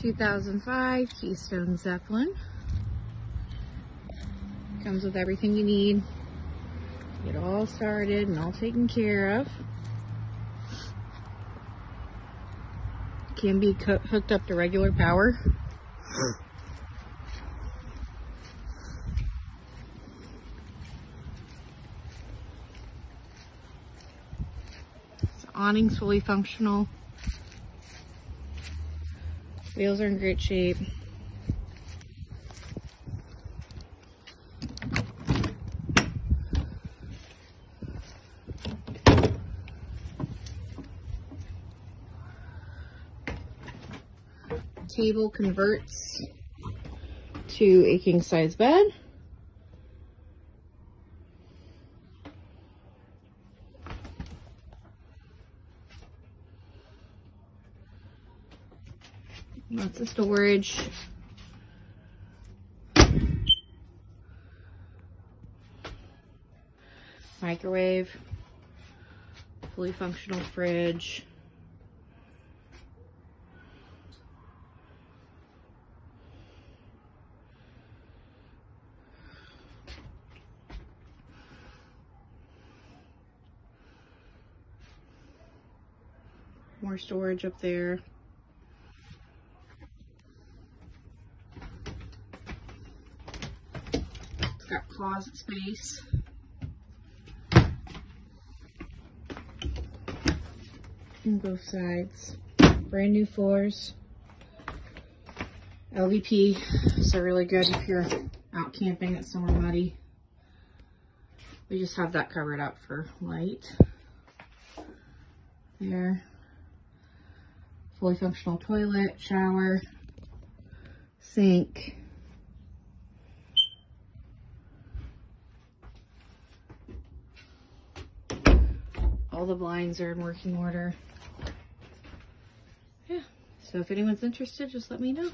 2005 Keystone Zeppelin. Comes with everything you need. Get all started and all taken care of. Can be hooked up to regular power. awning's fully functional. Wheels are in great shape. Table converts to a king size bed. Lots of storage. Microwave. Fully functional fridge. More storage up there. Got closet space. On both sides. Brand new floors. LVP, so really good if you're out camping, it's somewhere muddy. We just have that covered up for light. There. Fully functional toilet, shower, sink, all the blinds are in working order. Yeah, so if anyone's interested, just let me know.